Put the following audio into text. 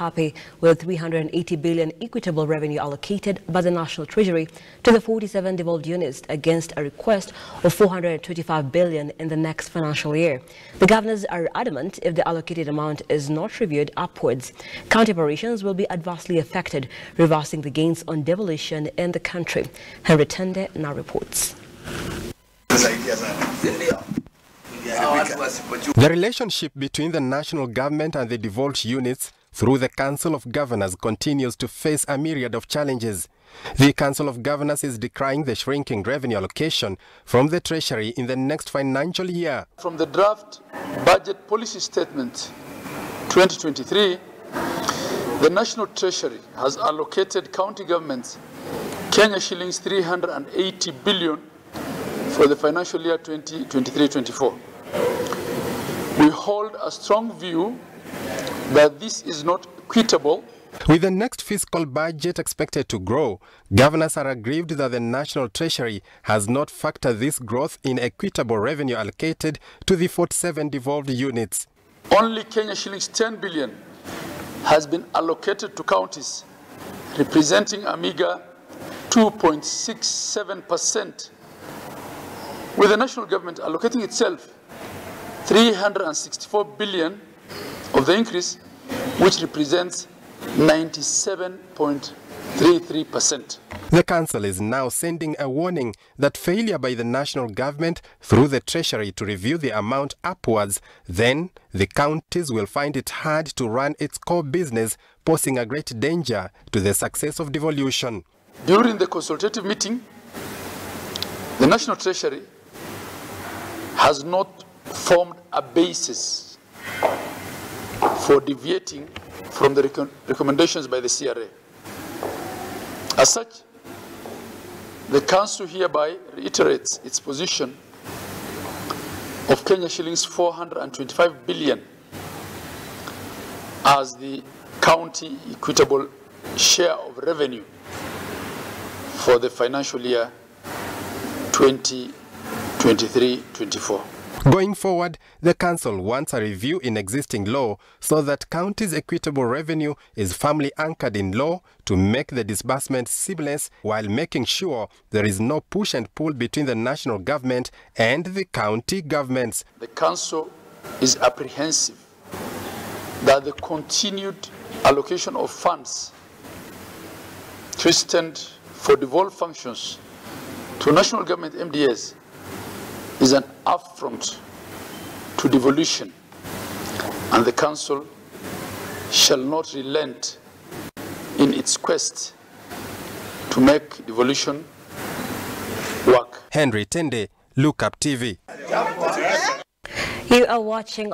happy with 380 billion equitable revenue allocated by the National Treasury to the 47 devolved units against a request of 425 billion in the next financial year. The governors are adamant if the allocated amount is not reviewed upwards, county operations will be adversely affected, reversing the gains on devolution in the country. Henry Tende now reports. The relationship between the national government and the devolved units through the Council of Governors continues to face a myriad of challenges. The Council of Governors is decrying the shrinking revenue allocation from the Treasury in the next financial year. From the draft budget policy statement 2023, the National Treasury has allocated county governments Kenya shillings 380 billion for the financial year 2023-24. We hold a strong view that this is not equitable with the next fiscal budget expected to grow, governors are aggrieved that the National Treasury has not factored this growth in equitable revenue allocated to the 47 devolved units. Only Kenya shillings 10 billion has been allocated to counties, representing a meager 2.67%, with the national government allocating itself 364 billion of the increase, which represents 97.33%. The Council is now sending a warning that failure by the national government through the Treasury to review the amount upwards, then the counties will find it hard to run its core business, posing a great danger to the success of devolution. During the consultative meeting, the National Treasury has not formed a basis for deviating from the rec recommendations by the CRA. As such, the Council hereby reiterates its position of Kenya shillings 425 billion as the county equitable share of revenue for the financial year 2023-24. Going forward, the Council wants a review in existing law so that counties' equitable revenue is firmly anchored in law to make the disbursement seamless while making sure there is no push and pull between the national government and the county governments. The Council is apprehensive that the continued allocation of funds destined for devolved functions to national government MDAs is an affront to devolution, and the Council shall not relent in its quest to make devolution work. Henry Tende, Look Up TV. You are watching